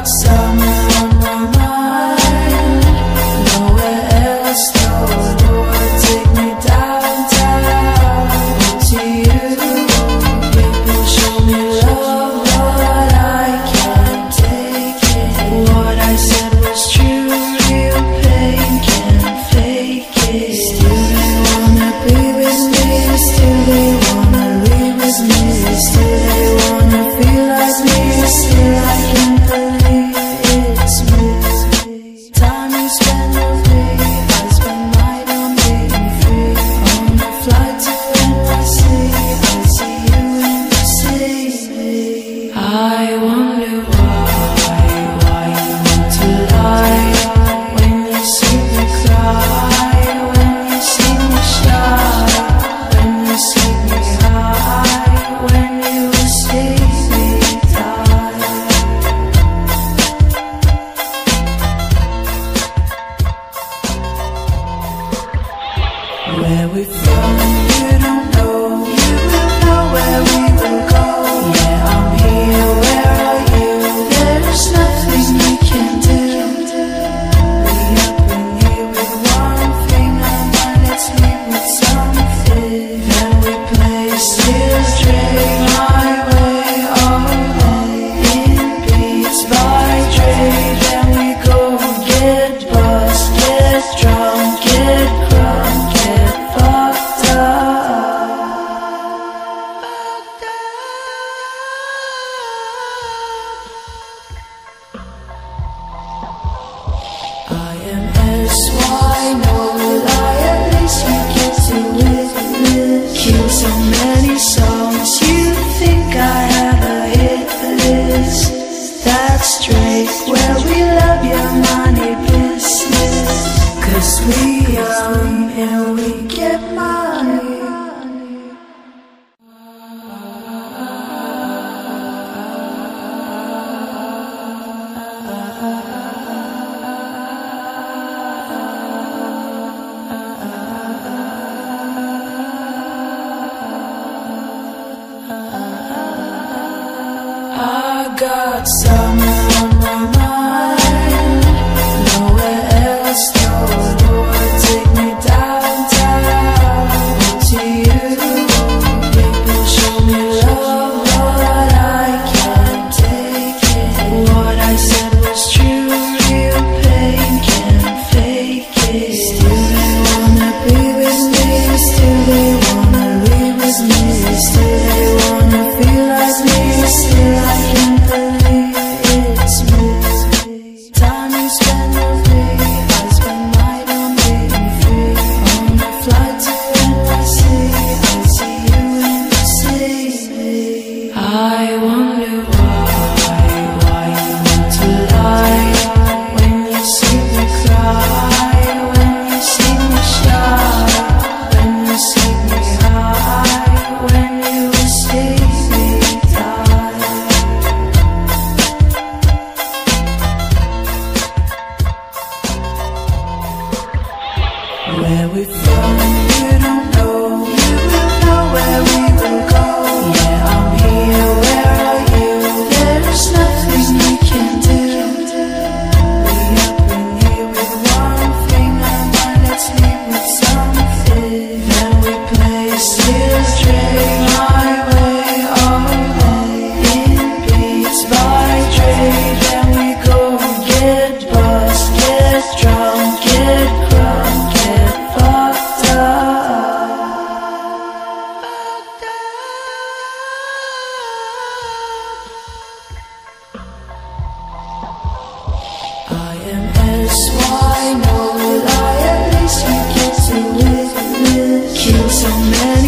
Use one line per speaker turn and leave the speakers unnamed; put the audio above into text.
outside Where we from, you don't know. You know where we will go. Yeah, I'm here, where are you? There's nothing we can do. We here with one thing mind Let's leave with something. We outside. where we're from, you don't know, you will know where we will go. Yeah, I'm so many